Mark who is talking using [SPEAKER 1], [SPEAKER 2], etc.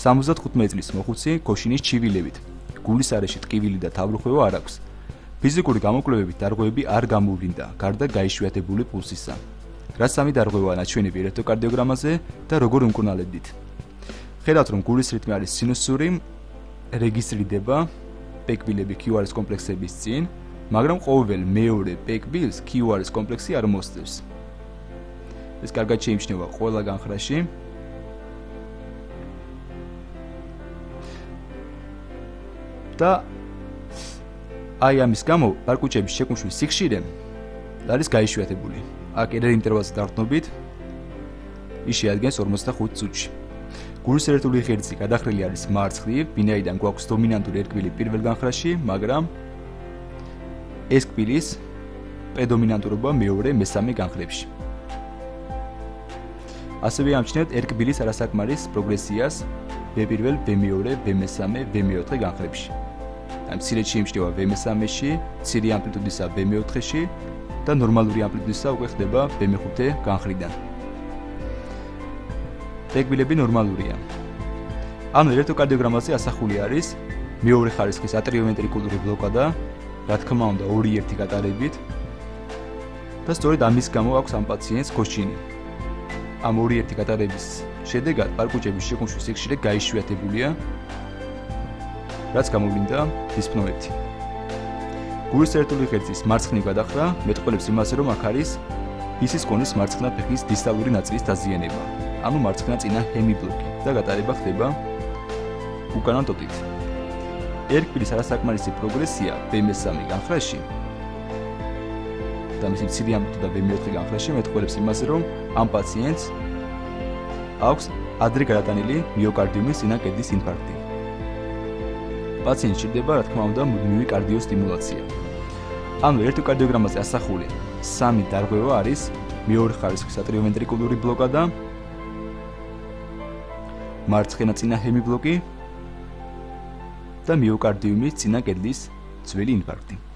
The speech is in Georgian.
[SPEAKER 1] 75 წლის მოხუცი ქოშინის ჩივილებით. გულის არეში ტკივილი და თავრუხვევა არ აქვს. ფიზიკური გამოკვლევებით დარღვევები არ გამოვლინდა, გარდა გაიშვიათებული პულსისა. რა სამი დარღვევაა ნაჩვენები ელექტროკარდიოგრამაზე და როგორ უმკურნალებდით? ხედავთ რომ გულის რიტმი არის სინუსური, რეგისტრირდება პეკბილები QRS კომპლექსების წინ, მაგრამ ყოველ მეორე პეკბილს QRS კომპლექსი არ მოსწევს. ეს კარგად შეიმჩნევა ყველა განხრაში. და აი ამის გამო პარკუჩების შეკუმშვის სიხშირე არის გაიშვიათებული. აქ ერერ ინტერვალზე დარტყმობით ის შეადგენს 45 წუთში. გულის ერთული ღერძი გადახრილი არის მარცხნივ, ბინაიდან გვაქვს დომინანტური ერკბილი პირველ განხრაში, მაგრამ ეს კბილის პრედომინანტურობა მეორე, მესამე განხრებში. ასევე ამჩნევთ ერკბილის არასაკმარის პროგრესიას B1, B2, B3, B4 განხრებში. აი მცირე შეიმჩნევა B3-ში, მცირე ამპლიტუდისა B4-ში და ნორმალური ამპლიტუდისა უკვე ხდება B5 განხრიდან. ეგბილები ნორმალურია. ამ ელექტროკარდიოგრამაზე ასახული არის მეორე ხარისხის ატრიოვენტრიკულური ბლოკადა, რა თქმა უნდა, 2-1 გატარებით. და სწორედ ამის გამო აქვს ამ პაციენტს კოშინი. ამ 2-1 გატარების შედეგად პარკუჩების შეკუმშვის სიხშირე გაიშვიათებულია რაც გამოვლინდა დისპნოეთი. გულის ერთული ღერძის მარცხნივ გადახრა მეტყველებს იმას, რომ აქ არის ისის კონის მარცხნა ფეხის დისტალური ნაწილის დაზიანება, ანუ მარცხნა წინა ჰემიბლოკი და გატარება ხდება უკანა ტოტით. ერკბილის არასაკმარისი პროგრესია B3 განხრაში და მისი მცირე ამპლიტუდა B4 განხრაში მეტყველებს იმას, რომ ამ პაციენტს აქვს ადრე გადატანილი მიოკარდიუმის წინა კედლის ინფარქტი. პაციენტს ჭირდება რა თქმა უნდა მუდმივი კარდიოსტიმულაცია. ანუ ელექტროკარდიოგრამაზე ასახული სამი დარღვევა არის მეორე ხარისხის ატრიოვენტრიკულური ბლოკადა, მარცხენა წინა ჰემიბლოკი და მიოკარდიუმის წინა კედლის ძველი ინფარქტი.